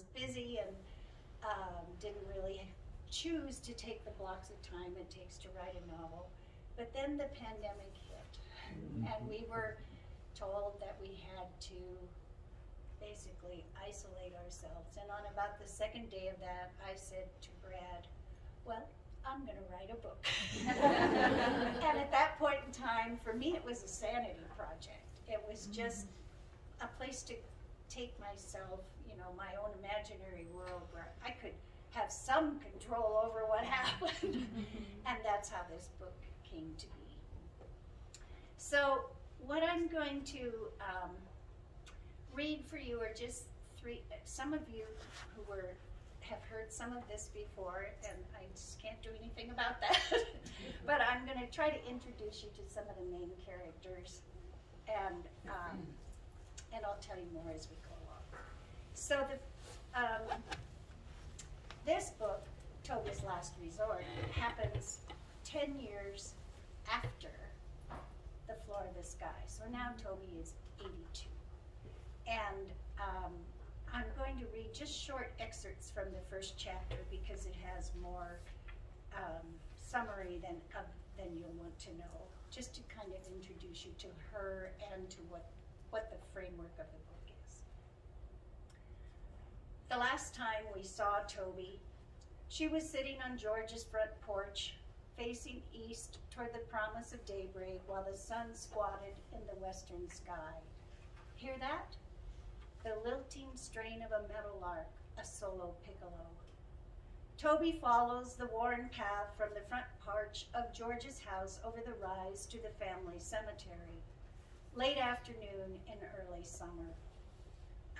was busy and um, didn't really choose to take the blocks of time it takes to write a novel. But then the pandemic hit, and we were told that we had to basically isolate ourselves. And on about the second day of that, I said to Brad, Well, I'm going to write a book. and at that point in time, for me, it was a sanity project. It was just a place to take myself, you know, my own imaginary world where I could have some control over what happened. and that's how this book came to be. So, what I'm going to um, read for you are just three, some of you who were have heard some of this before, and I just can't do anything about that. but I'm going to try to introduce you to some of the main characters, and um, and I'll tell you more as we go. So the um, this book, Toby's Last Resort, happens ten years after the Floor of the Sky. So now Toby is 82, and um, I'm going to read just short excerpts from the first chapter because it has more um, summary than, uh, than you'll want to know, just to kind of introduce you to her and to what, what the framework of the book. The last time we saw Toby, she was sitting on George's front porch, facing east toward the promise of daybreak while the sun squatted in the western sky. Hear that? the lilting strain of a meadowlark, a solo piccolo. Toby follows the worn path from the front porch of George's house over the rise to the family cemetery, late afternoon in early summer.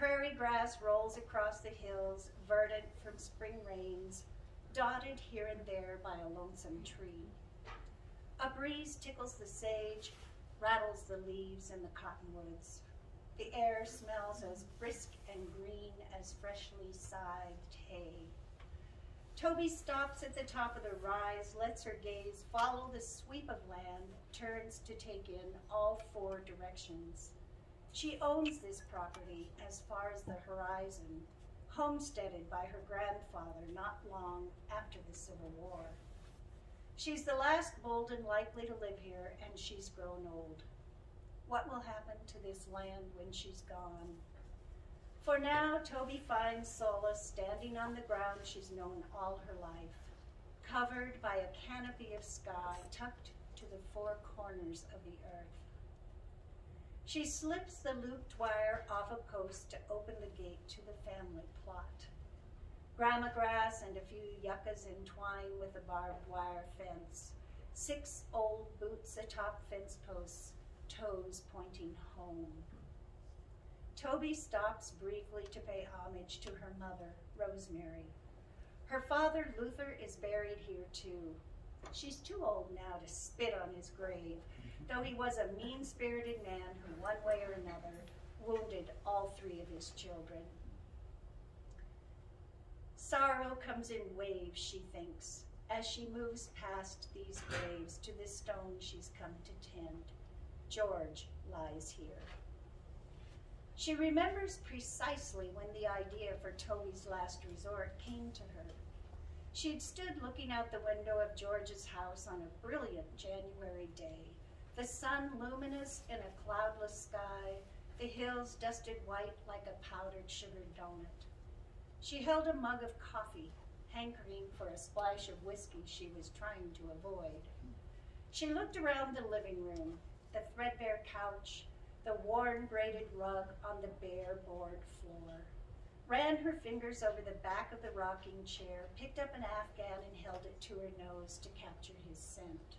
Prairie grass rolls across the hills, verdant from spring rains, dotted here and there by a lonesome tree. A breeze tickles the sage, rattles the leaves in the cottonwoods. The air smells as brisk and green as freshly scythed hay. Toby stops at the top of the rise, lets her gaze follow the sweep of land, turns to take in all four directions. She owns this property as far as the horizon, homesteaded by her grandfather not long after the Civil War. She's the last Bolden likely to live here, and she's grown old. What will happen to this land when she's gone? For now, Toby finds solace standing on the ground she's known all her life, covered by a canopy of sky tucked to the four corners of the earth. She slips the looped wire off a post to open the gate to the family plot. Grama grass and a few yuccas entwine with the barbed wire fence. Six old boots atop fence posts toes pointing home. Toby stops briefly to pay homage to her mother, Rosemary. Her father, Luther, is buried here too. She's too old now to spit on his grave, though he was a mean-spirited man who, one way or another, wounded all three of his children. Sorrow comes in waves, she thinks, as she moves past these graves to the stone she's come to tend. George lies here. She remembers precisely when the idea for Toby's last resort came to her. She'd stood looking out the window of George's house on a brilliant January day, the sun luminous in a cloudless sky, the hills dusted white like a powdered sugar donut. She held a mug of coffee, hankering for a splash of whiskey she was trying to avoid. She looked around the living room, the threadbare couch, the worn braided rug on the bare board floor, ran her fingers over the back of the rocking chair, picked up an Afghan and held it to her nose to capture his scent.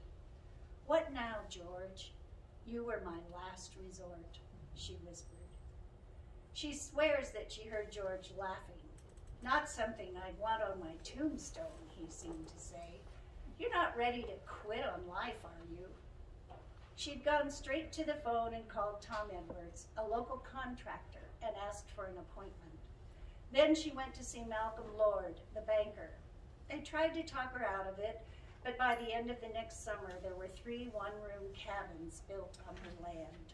What now, George? You were my last resort, she whispered. She swears that she heard George laughing. Not something I'd want on my tombstone, he seemed to say. You're not ready to quit on life, are you? She'd gone straight to the phone and called Tom Edwards, a local contractor, and asked for an appointment. Then she went to see Malcolm Lord, the banker. They tried to talk her out of it, but by the end of the next summer, there were three one-room cabins built on her land.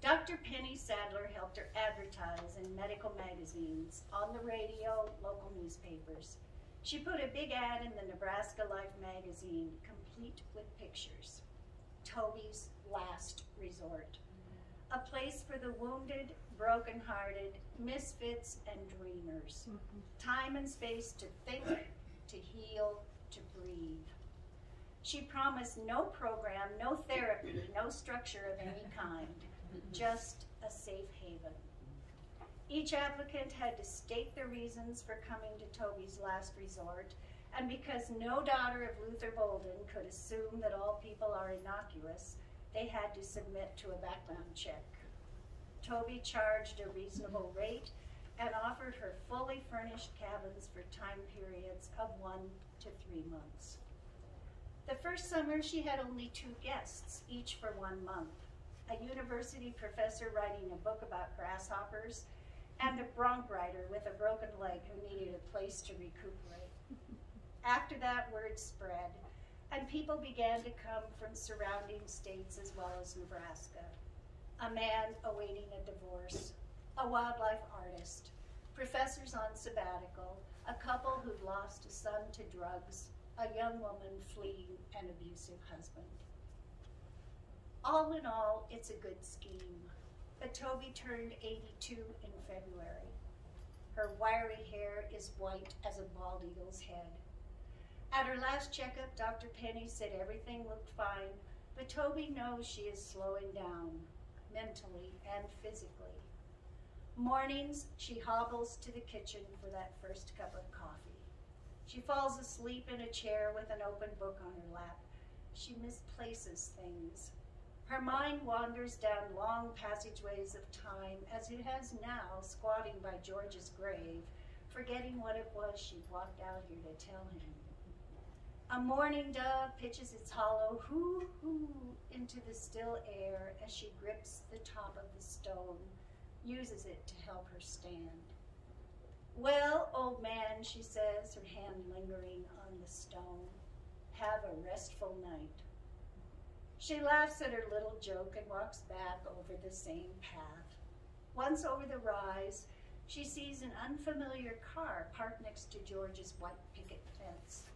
Dr. Penny Sadler helped her advertise in medical magazines, on the radio, local newspapers. She put a big ad in the Nebraska Life magazine, complete with pictures. Toby's last resort. A place for the wounded, broken-hearted, misfits, and dreamers. Mm-hmm. Time and space to think, to heal, to breathe. She promised no program, no therapy, no structure of any kind, just a safe haven. Each applicant had to state their reasons for coming to Toby's last resort, and because no daughter of Luther Bolden could assume that all people are innocuous, they had to submit to a background check. Toby charged a reasonable rate and offered her fully furnished cabins for time periods of one to three months. The first summer, she had only two guests, each for one month a university professor writing a book about grasshoppers, and a bronc rider with a broken leg who needed a place to recuperate. After that, word spread, and people began to come from surrounding states as well as Nebraska. A man awaiting a divorce, a wildlife artist, professors on sabbatical, a couple who'd lost a son to drugs, a young woman fleeing an abusive husband. All in all, it's a good scheme. But Toby turned 82 in February. Her wiry hair is white as a bald eagle's head. At her last checkup, Dr. Penny said everything looked fine, but Toby knows she is slowing down, mentally and physically. Mornings, she hobbles to the kitchen for that first cup of coffee. She falls asleep in a chair with an open book on her lap. She misplaces things. Her mind wanders down long passageways of time, as it has now, squatting by George's grave, forgetting what it was she walked out here to tell him. A mourning dove pitches its hollow hoo hoo into the still air as she grips the top of the stone, uses it to help her stand. Well, old man, she says, her hand lingering on the stone, have a restful night. She laughs at her little joke and walks back over the same path. Once over the rise, she sees an unfamiliar car parked next to George's white picket fence.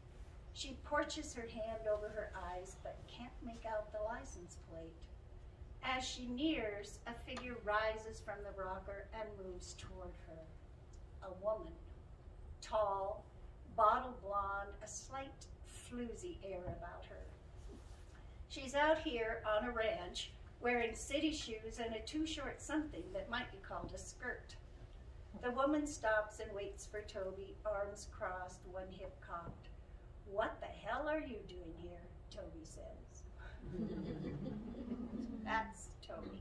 She porches her hand over her eyes but can't make out the license plate. As she nears, a figure rises from the rocker and moves toward her. A woman, tall, bottle blonde, a slight floozy air about her. She's out here on a ranch wearing city shoes and a too short something that might be called a skirt. The woman stops and waits for Toby, arms crossed, one hip cocked. What the hell are you doing here? Toby says. That's Toby.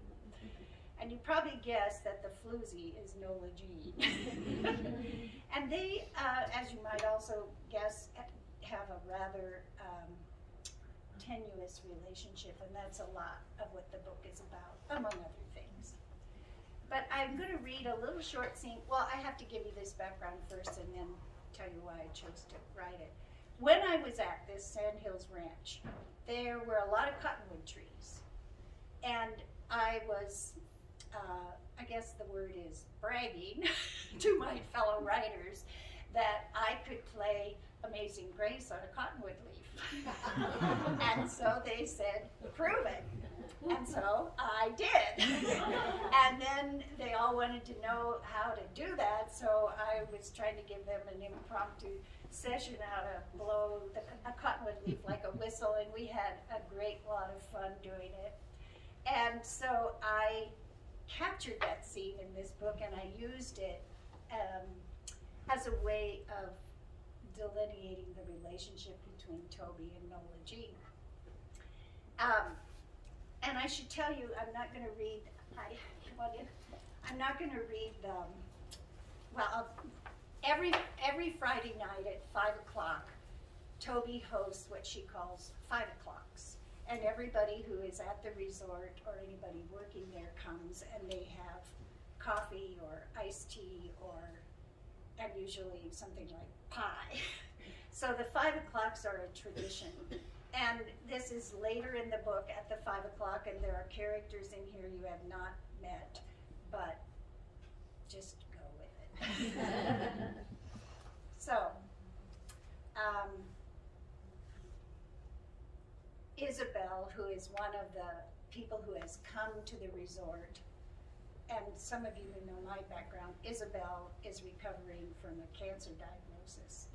And you probably guess that the floozy is Nola Jean. and they, uh, as you might also guess, have a rather um, tenuous relationship, and that's a lot of what the book is about, among other things. But I'm going to read a little short scene. Well, I have to give you this background first and then tell you why I chose to write it. When I was at this Sand Hills Ranch, there were a lot of cottonwood trees. And I was, uh, I guess the word is bragging to my fellow writers that I could play Amazing Grace on a cottonwood leaf. and so they said, prove it. And so I did. and then they all wanted to know how to do that, so I was trying to give them an impromptu session how to blow the, a cottonwood leaf like a whistle, and we had a great lot of fun doing it. And so I captured that scene in this book, and I used it um, as a way of delineating the relationship between Toby and Nola Jean. Um, and I should tell you, I'm not going to read. I, well, I'm not going to read. Um, well, I'll, every every Friday night at five o'clock, Toby hosts what she calls five o'clocks, and everybody who is at the resort or anybody working there comes, and they have coffee or iced tea or, and usually something like pie. so the five o'clocks are a tradition. And this is later in the book at the five o'clock, and there are characters in here you have not met, but just. so, um, Isabel, who is one of the people who has come to the resort, and some of you who know my background, Isabel is recovering from a cancer diagnosis.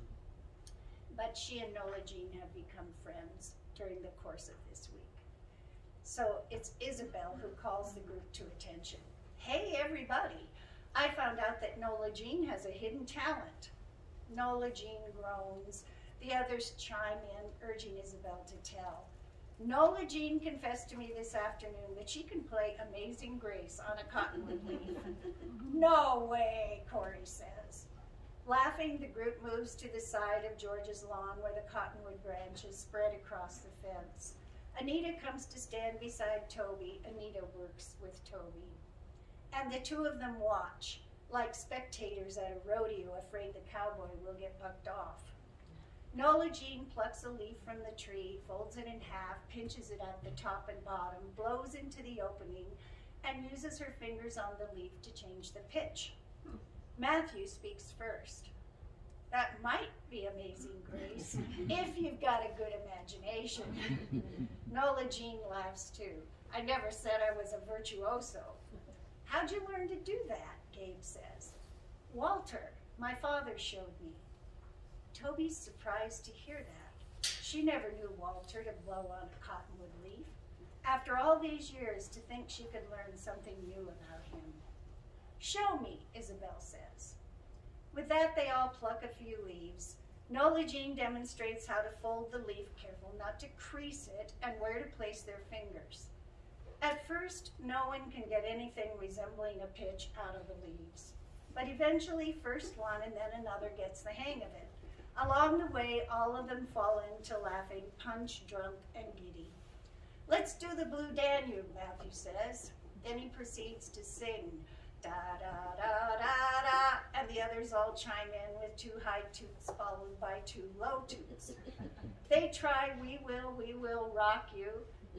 But she and Nola Jean have become friends during the course of this week. So it's Isabel who calls the group to attention. Hey, everybody, I found out that Nola Jean has a hidden talent. Nola Jean groans. The others chime in, urging Isabel to tell. Nola Jean confessed to me this afternoon that she can play Amazing Grace on a cottonwood leaf. no way, Corey says. Laughing, the group moves to the side of George's lawn where the cottonwood branches spread across the fence. Anita comes to stand beside Toby. Anita works with Toby. And the two of them watch, like spectators at a rodeo afraid the cowboy will get bucked off. Nola Jean plucks a leaf from the tree, folds it in half, pinches it at the top and bottom, blows into the opening, and uses her fingers on the leaf to change the pitch. Matthew speaks first. That might be amazing, Grace, if you've got a good imagination. Nola Jean laughs too. I never said I was a virtuoso. How'd you learn to do that? Gabe says. Walter, my father showed me. Toby's surprised to hear that. She never knew Walter to blow on a cottonwood leaf. After all these years, to think she could learn something new about him. Show me, Isabel says. With that, they all pluck a few leaves. Nola Jean demonstrates how to fold the leaf, careful not to crease it, and where to place their fingers. At first, no one can get anything resembling a pitch out of the leaves. But eventually, first one and then another gets the hang of it. Along the way, all of them fall into laughing, punch drunk and giddy. Let's do the Blue Danube, Matthew says. Then he proceeds to sing, da da da da da, and the others all chime in with two high toots followed by two low toots. They try, we will, we will rock you,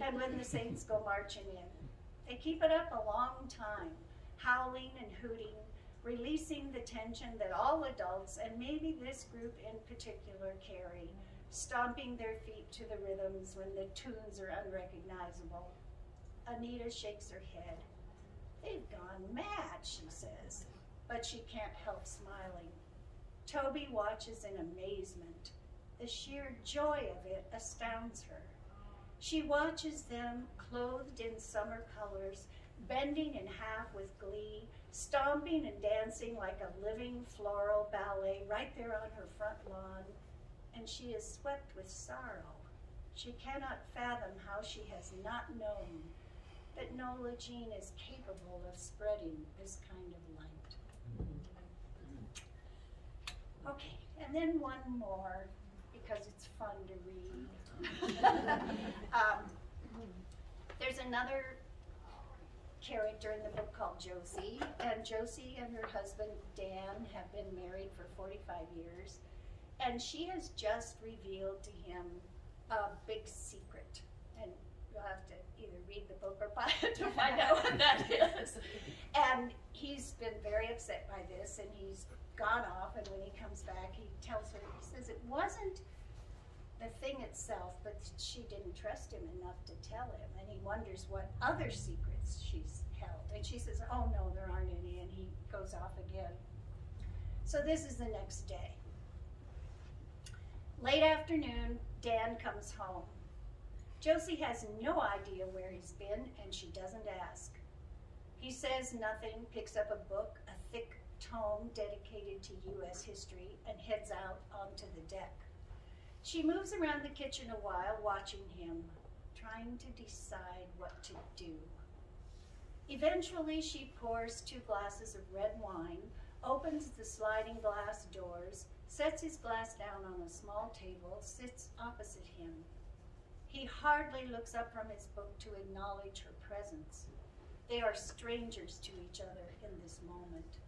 and when the saints go marching in. They keep it up a long time, howling and hooting, releasing the tension that all adults, and maybe this group in particular, carry, stomping their feet to the rhythms when the tunes are unrecognizable. Anita shakes her head. They've gone mad, she says, but she can't help smiling. Toby watches in amazement. The sheer joy of it astounds her. She watches them, clothed in summer colors, bending in half with glee, stomping and dancing like a living floral ballet right there on her front lawn, and she is swept with sorrow. She cannot fathom how she has not known that Nola Jean is capable of spreading this kind of light. Mm-hmm. Okay, and then one more, because it's fun to read. um, there's another character in the book called Josie, and Josie and her husband Dan have been married for 45 years, and she has just revealed to him a big secret, and you'll have to either read the book or buy it to find out what that is. And he's been very upset by this, and he's gone off, and when he comes back, he tells her, he says, it wasn't the thing itself, but she didn't trust him enough to tell him, and he wonders what other secrets she's held. And she says, oh no, there aren't any, and he goes off again. So this is the next day. Late afternoon, Dan comes home. Josie has no idea where he's been, and she doesn't ask. He says nothing, picks up a book, a thick tome dedicated to U.S. history, and heads out onto the deck. She moves around the kitchen a while, watching him, trying to decide what to do. Eventually, she pours two glasses of red wine, opens the sliding glass doors, sets his glass down on a small table, sits opposite him. He hardly looks up from his book to acknowledge her presence. They are strangers to each other in this moment.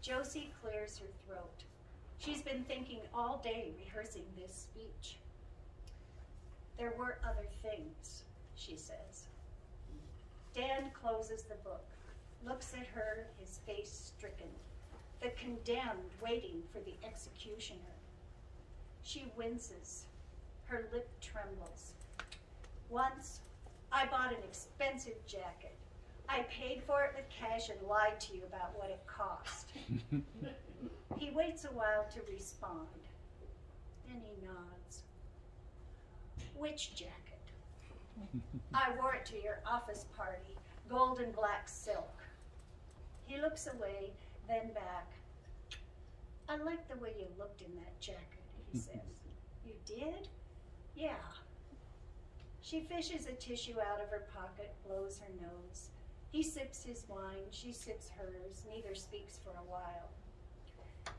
Josie clears her throat. She's been thinking all day rehearsing this speech. There were other things, she says. Dan closes the book, looks at her, his face stricken, the condemned waiting for the executioner. She winces, her lip trembles. Once, I bought an expensive jacket. I paid for it with cash and lied to you about what it cost. he waits a while to respond. Then he nods. Which jacket? I wore it to your office party, gold and black silk. He looks away, then back. I like the way you looked in that jacket, he says. You did? Yeah. She fishes a tissue out of her pocket, blows her nose. He sips his wine, she sips hers, neither speaks for a while.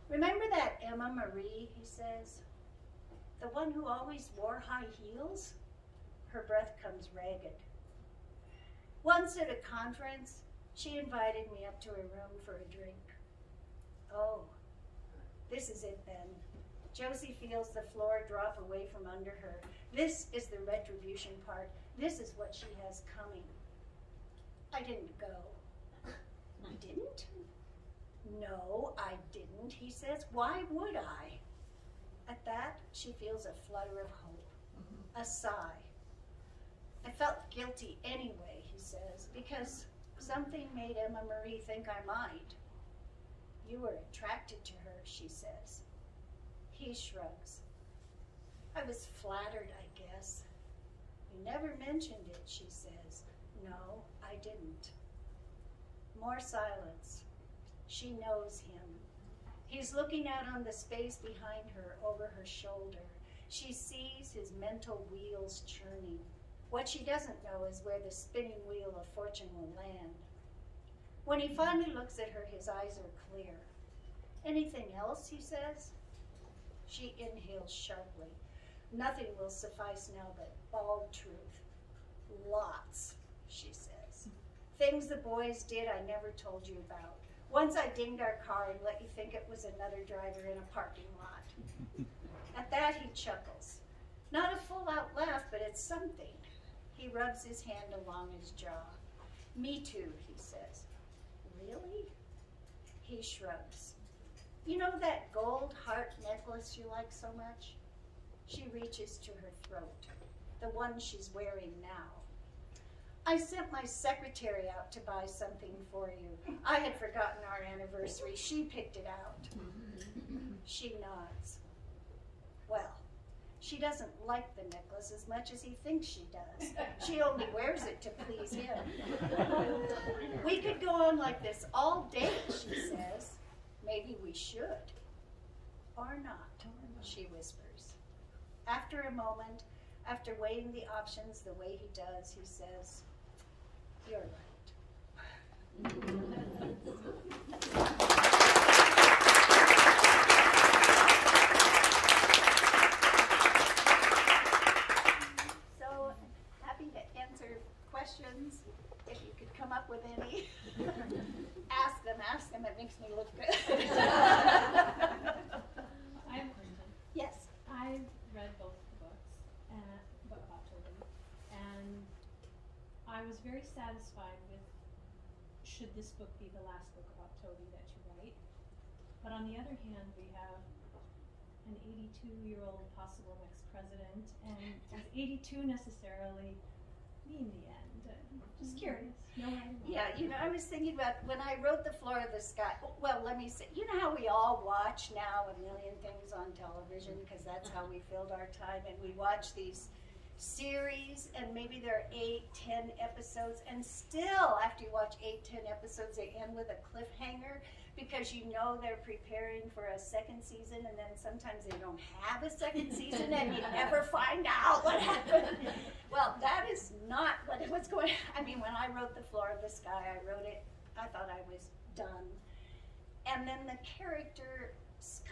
Remember that Emma Marie, he says? The one who always wore high heels? Her breath comes ragged. Once at a conference, she invited me up to her room for a drink. Oh, this is it then. Josie feels the floor drop away from under her. This is the retribution part. This is what she has coming. I didn't go. Hmm. You didn't? No, I didn't, he says. Why would I? At that, she feels a flutter of hope, mm-hmm. a sigh. I felt guilty anyway, he says, because something made Emma Marie think I might. You were attracted to her, she says. He shrugs. I was flattered, I guess. You never mentioned it, she says. No, I didn't. More silence. She knows him. He's looking out on the space behind her, over her shoulder. She sees his mental wheels churning. What she doesn't know is where the spinning wheel of fortune will land. When he finally looks at her, his eyes are clear. Anything else, he says? She inhales sharply. Nothing will suffice now but bald truth. Lots, she says. Things the boys did I never told you about. Once I dinged our car and let you think it was another driver in a parking lot. At that, he chuckles. Not a full out laugh, but it's something. He rubs his hand along his jaw. Me too, he says. Really? He shrugs. You know that gold heart necklace you like so much? She reaches to her throat, the one she's wearing now. I sent my secretary out to buy something for you. I had forgotten our anniversary. She picked it out. She nods. Well, she doesn't like the necklace as much as he thinks she does. She only wears it to please him. we could go on like this all day, she says. Maybe we should. Or not, she whispers. After a moment, after weighing the options the way he does, he says, You're right. So happy to answer questions. If you could come up with any, ask them, ask them. It makes me look good. I'm Yes. I've read both the books and, about Toby, and I was very satisfied with should this book be the last book about Toby that you write. But on the other hand, we have an 82 year old possible next president, and does 82 necessarily mean the end? Just mm-hmm. curious. No Yeah, you know, I was thinking about when I wrote The Floor of the Sky. Well, let me say, you know how we all watch now a million things on television because that's how we filled our time, and we watch these series, and maybe there are eight, ten episodes, and still, after you watch eight, ten episodes, they end with a cliffhanger because you know they're preparing for a second season, and then sometimes they don't have a second season, and you never find out what happened. Well, that is not what was going. I mean, when I wrote The Floor of the Sky, I wrote it. I thought I was done, and then the character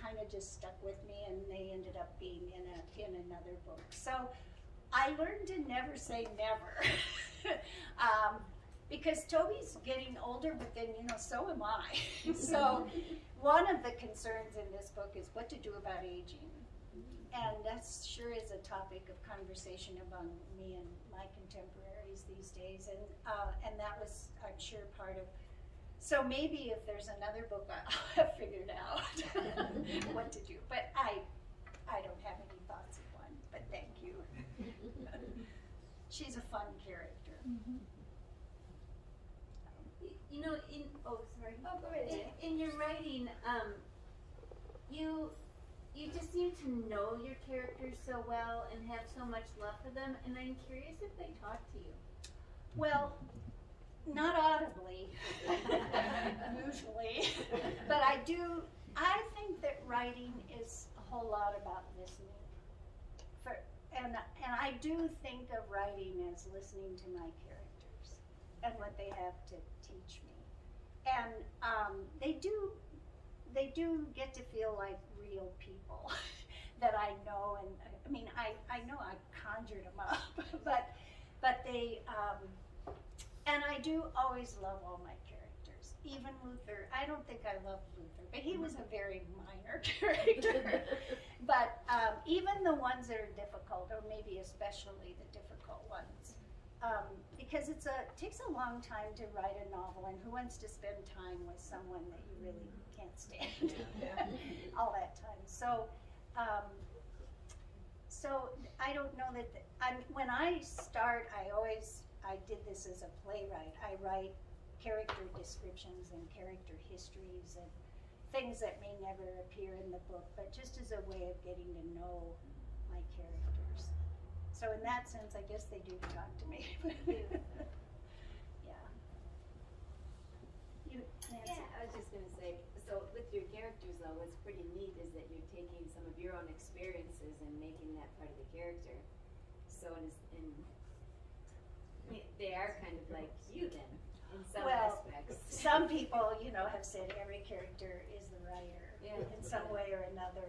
kind of just stuck with me, and they ended up being in a in another book. So I learned to never say never. um, because Toby's getting older, but then, you know, so am I. so one of the concerns in this book is what to do about aging. And that sure is a topic of conversation among me and my contemporaries these days. And, uh, and that was, I'm sure, part of. So maybe if there's another book, I'll have figured out what to do. But I, I don't have any thoughts of one. But thank. She's a fun character. Mm-hmm. You know, in oh sorry. Oh, go ahead. In, in your writing, um, you you just seem to know your characters so well and have so much love for them, and I'm curious if they talk to you. Well, not audibly, usually, but I do. I think that writing is a whole lot about listening. For and and I do think of writing as listening to my characters and what they have to teach me, and um, they do. They do get to feel like real people that I know, and I mean, I, I know I conjured them up, but but they um, and I do always love all my characters, even Luther. I don't think I love Luther, but he was a very minor character. but um, even the ones that are difficult, or maybe especially the difficult ones, um, because it's a it takes a long time to write a novel, and who wants to spend time with someone that you really can't stand all that time? So. Um, so I don't know that. The, I'm, when I start, I always I did this as a playwright. I write character descriptions and character histories and things that may never appear in the book, but just as a way of getting to know my characters. So in that sense, I guess they do talk to me. yeah. You, Nancy? Yeah, I was just gonna say, so with your characters though, what's pretty neat is that you're taking some of your own experiences and making that part of the character. So in, in they are kind of like you then, in some well, aspects. Some people, you know, have said every character is the writer yeah. in some way or another.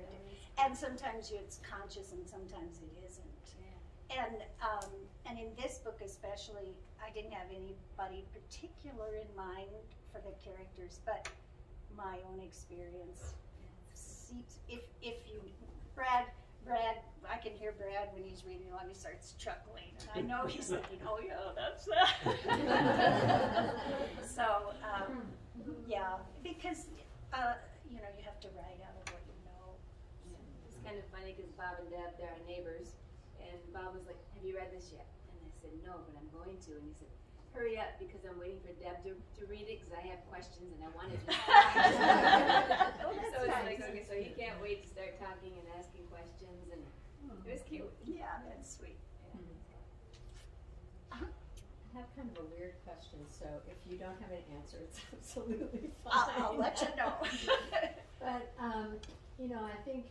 And sometimes it's conscious and sometimes it isn't. Yeah. And um, and in this book especially, I didn't have anybody particular in mind for the characters, but my own experience. Seeps, if if you, Brad, Brad, I can hear Brad when he's reading along. He starts chuckling, and I know he's thinking, "Oh yeah, that's that." so um, yeah, because uh, you know you have to write out of what you know. Yeah. It's kind of funny because Bob and Deb, they're our neighbors, and Bob was like, "Have you read this yet?" And I said, "No, but I'm going to." And he said, "Hurry up because I'm waiting for Deb to, to read it because I have questions and I want to." Oh, that's so it's nice. like okay, so he can't wait to start talking and asking questions, and it was cute. Yeah, that's sweet. I have kind of a weird question, so if you don't have an answer, it's absolutely fine. I'll, I'll let you know. But, um, you know, I think,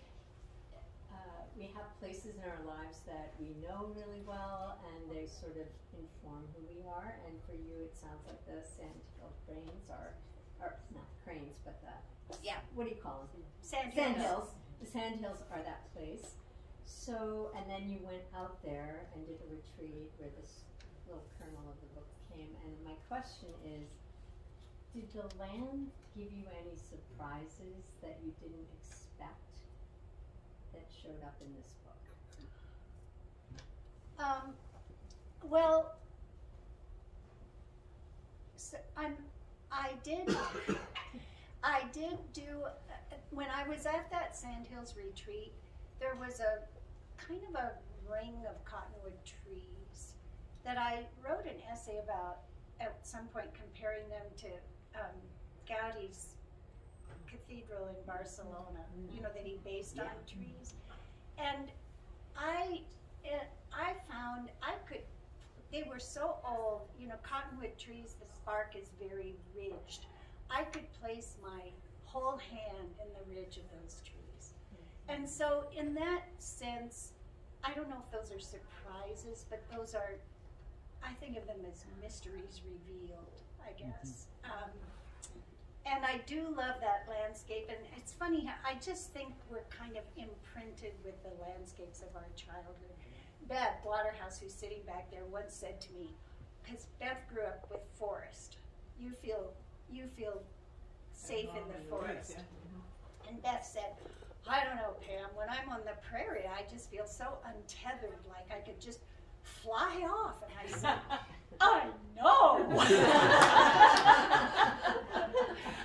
uh, we have places in our lives that we know really well and they sort of inform who we are. And for you, it sounds like the Sandhill Cranes are, or not cranes, but the, yeah, what do you call them? Sand Sand Hills. Hills. The Sand Hills are that place. So, and then you went out there and did a retreat where this little kernel of the book came. And my question is, did the land give you any surprises that you didn't expect that showed up in this book? Um, well, so I'm, I did, I did do, uh, when I was at that Sandhills retreat, there was a kind of a ring of cottonwood trees that I wrote an essay about at some point comparing them to um, Gaudi's cathedral in Barcelona, you know, that he based on trees. And I, uh, I found I could, they were so old, you know, cottonwood trees, the bark is very ridged. I could place my whole hand in the ridge of those trees. And so, in that sense, I don't know if those are surprises, but those are, I think of them as mysteries revealed, I guess. Um, and I do love that landscape, and it's funny, I just think we're kind of imprinted with the landscapes of our childhood. Beth Waterhouse, who's sitting back there, once said to me, because Beth grew up with forest, you feel you feel safe in the forest. And Beth said, I don't know, Pam. When I'm on the prairie, I just feel so untethered, like I could just fly off. And I said, I know.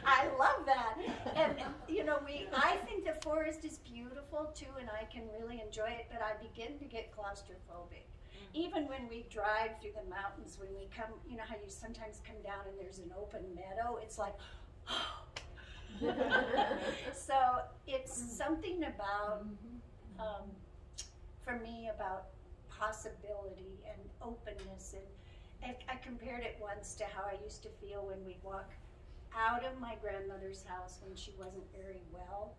I love that. And you know, we I think the forest is beautiful too and I can really enjoy it, but I begin to get claustrophobic. Mm. Even when we drive through the mountains, when we come, you know how you sometimes come down and there's an open meadow, it's like oh, so it's mm-hmm. something about mm-hmm. um, for me about possibility and openness and, and I compared it once to how I used to feel when we'd walk out of my grandmother's house when she wasn't very well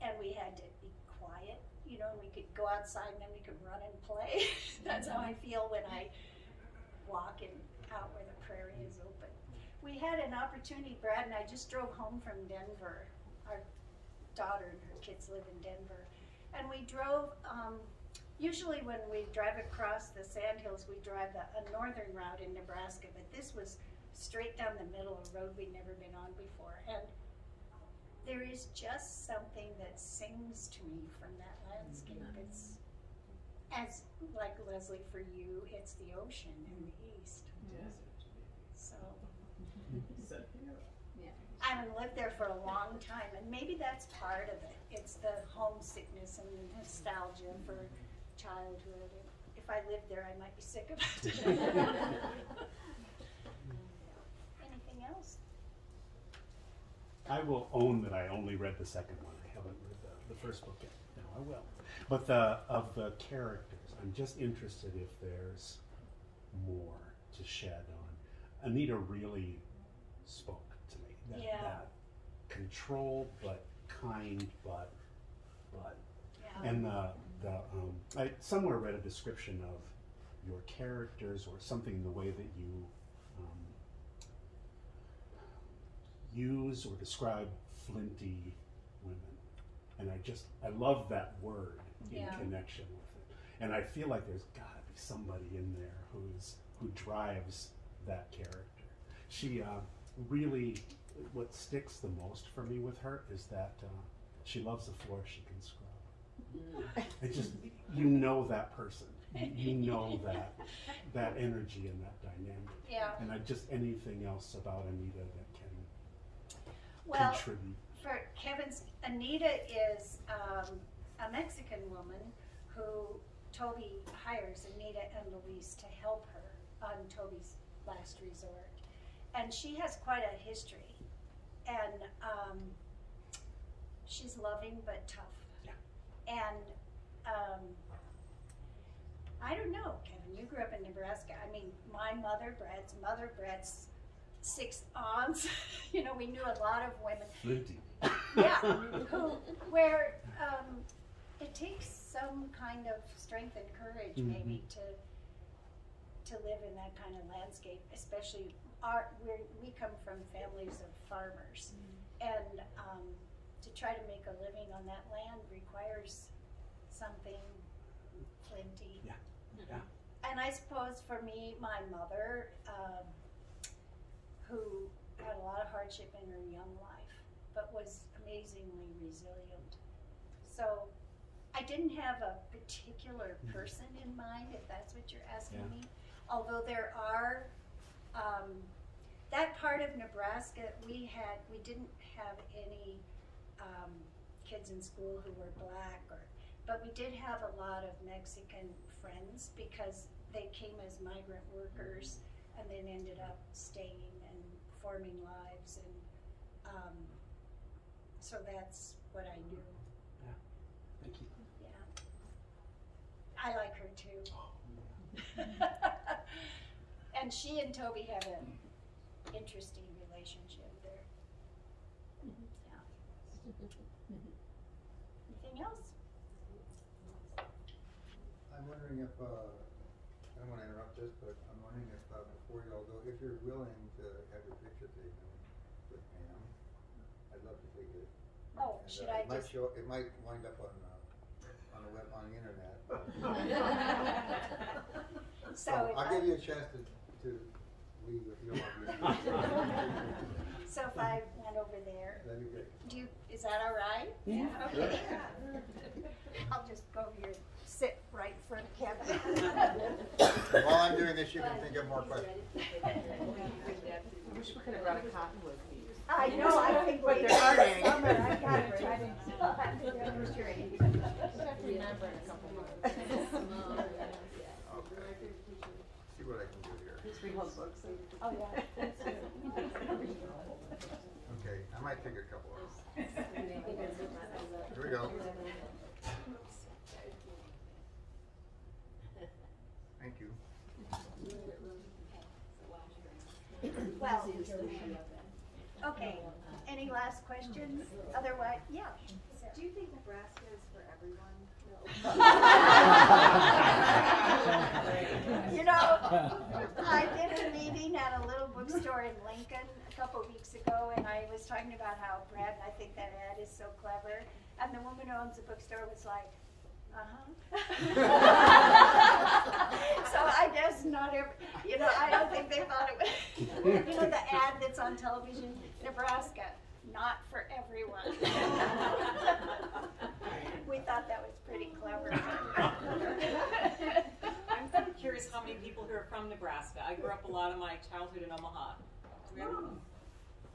and we had to be quiet you know and we could go outside and then we could run and play. That's how mm-hmm. I feel when I walk in out where the prairie is open we had an opportunity, Brad and I just drove home from Denver. Our daughter and her kids live in Denver. And we drove, um, usually when we drive across the sandhills, we drive the, a northern route in Nebraska, but this was straight down the middle of a road we'd never been on before. And there is just something that sings to me from that landscape. It's, as like Leslie, for you, it's the ocean in the east. Desert. So. I haven't lived there for a long time, and maybe that's part of it. It's the homesickness and the nostalgia for childhood. If I lived there, I might be sick of it. Anything else? I will own that I only read the second one. I haven't read the, the first book yet. No, I will. But the of the characters, I'm just interested if there's more to shed on. Anita really spoke to me. That, Yeah. that control, but kind, but but Yeah. and the the um, I somewhere read a description of your characters or something the way that you um, use or describe flinty women, and I just I love that word in Yeah. connection with it, and I feel like there's got to be somebody in there who's who drives that character. She uh, really what sticks the most for me with her is that uh, she loves the floor she can scrub. It just you know that person. You, you know that that energy and that dynamic. Yeah. And I just anything else about Anita that can Well, contribute. for Kevin's, Anita is um, a Mexican woman who Toby hires Anita and Luis to help her on Toby's last resort. And she has quite a history. And um, she's loving but tough. Yeah. And um, I don't know, Kevin, you grew up in Nebraska. I mean, my mother, Brad's mother, Brad's six aunts, you know, we knew a lot of women Flinty. yeah, who, where um, it takes some kind of strength and courage, maybe, to to live in that kind of landscape. Especially, our we we come from families of farmers, and um, to try to make a living on that land requires something flinty. Yeah, yeah. And I suppose for me, my mother, um, who had a lot of hardship in her young life, but was amazingly resilient. So I didn't have a particular person in mind, if that's what you're asking Yeah. me. Although there are, um, that part of Nebraska, we had, we didn't have any um, kids in school who were black or, but we did have a lot of Mexican friends because they came as migrant workers and then ended up staying and forming lives and um, so that's what I knew. Yeah, thank you. Yeah. I like her too. Oh, and she and Toby have an interesting relationship there. Yeah. Anything else? I'm wondering if, uh, I don't wanna interrupt this, but I'm wondering if, uh, before y'all go, if you're willing to have your picture taken with Pam, I'd love to take it. Oh, And, should uh, I It might just? show, it might wind up on, uh, on the web, on the internet. So So I'll I- give you a chance to, to leave if you don't want to. So if I went over there, That'd be great. do you, is that all right? Yeah. Okay. I'll just go over here, and sit right in front of Kevin. While I'm doing this, you can think of more questions. I wish we could have brought a cottonwood piece. I know, I think But we there aren't any. Summer, I got it, I didn't still have to demonstrate. Remember in a couple months. Okay. See what I can do here. Three whole books. Oh, yeah. Okay, I might take a couple of. Here we go. Thank you. Well, okay, any last questions? Otherwise, yeah. Do you think Nebraska is for everyone? You know, I did a meeting at a little bookstore in Lincoln a couple weeks ago, and I was talking about how Brad, I think that ad is so clever, and the woman who owns the bookstore was like, uh-huh. so I guess not every, you know, I don't think they thought it was, you know, the ad that's on television, Nebraska, not for everyone. we thought that was pretty clever. I'm kind of curious how many people here are from Nebraska. I grew up a lot of my childhood in Omaha. Do we have-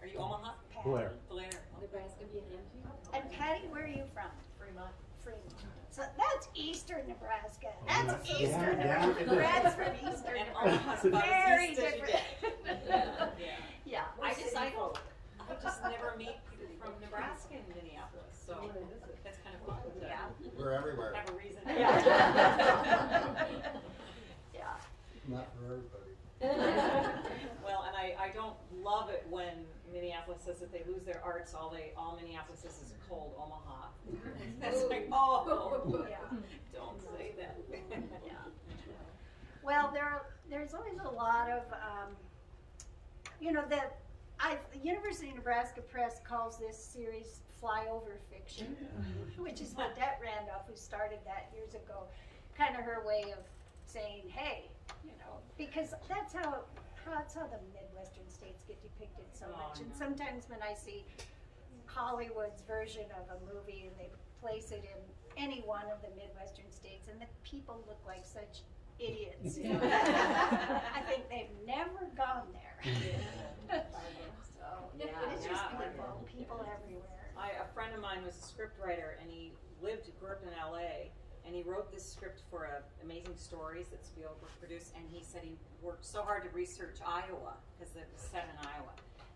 Are you Omaha? Blair. Blair. Nebraska being empty. And Patty, where are you from? Fremont. Fremont. So that's eastern Nebraska. Oh, that's That's- eastern yeah, yeah, Nebraska. it is. Brad's from eastern And Nebraska. Omaha's Very east different. Yeah. Yeah. I just, I don't, I just never meet people from Nebraska in Minneapolis, so that's kind of fun to Yeah. We're everywhere. have a reason. Yeah. Not for everybody. Well, and I, I don't love it when Minneapolis says that they lose all they, all Minneapolis is is cold Omaha. That's like, oh, Yeah. don't say that. Yeah. Well, there are, there's always a lot of, um, you know, that I, the University of Nebraska Press calls this series flyover fiction, which is Ladette Randolph, who started that years ago, kind of her way of saying, hey, you know, because that's how, that's how the Midwestern states get depicted so Oh, much. And sometimes when I see Hollywood's version of a movie and they place it in any one of the Midwestern states, and the people look like such idiots. you know. I think they've never gone there. so Yeah, it's just yeah. people, people everywhere. I, a friend of mine was a script writer, and he lived, grew up in L.A., and he wrote this script for uh, Amazing Stories that Spielberg produced, and he said he worked so hard to research Iowa because it was set in Iowa.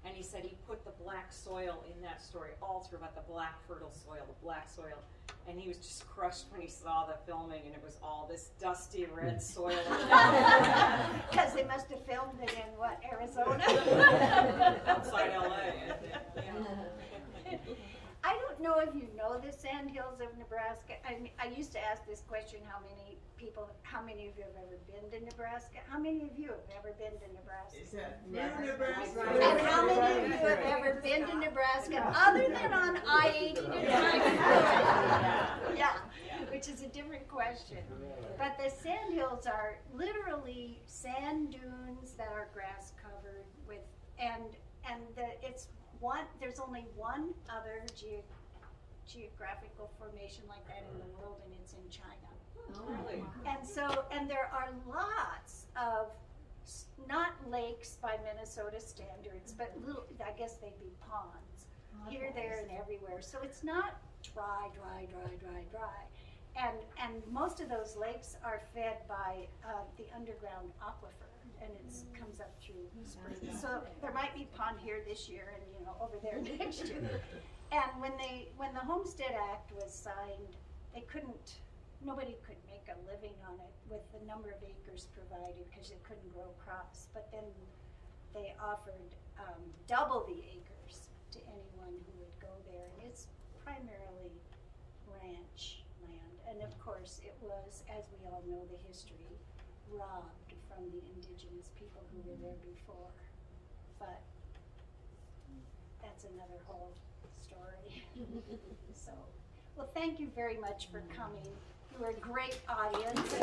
And he said he put the black soil in that story all through about the black fertile soil, the black soil. And he was just crushed when he saw the filming, and it was all this dusty red soil. Because they must have filmed it in what, Arizona? Outside LA, I think. Yeah. I don't know if you know the sandhills of Nebraska. I mean, I used to ask this question: How many people? How many of you have ever been to Nebraska? How many of you have ever been to Nebraska? Is that And how many of you have ever been to Nebraska other than on I eighty to Yeah, which is a different question. But the sandhills are literally sand dunes that are grass covered with, and and the, it's one. There's only one other ge- geographical formation like that in the world, and it's in China. Really? And so, and there are lots of, not lakes by Minnesota standards, but little, I guess they'd be ponds, here, there, and everywhere. So it's not dry, dry, dry, dry, dry. And, and most of those lakes are fed by uh, the underground aquifer, and it comes up through springs. So there might be pond here this year, and you know over there next year. And when they, when the Homestead Act was signed, they couldn't, nobody could make a living on it with the number of acres provided because they couldn't grow crops. But then they offered um, double the acres to anyone who would go there, and it's primarily ranch land. And of course, it was, as we all know the history, robbed from the indigenous people who were there before. But that's another whole story. so, well, thank you very much for coming. You are a great audience.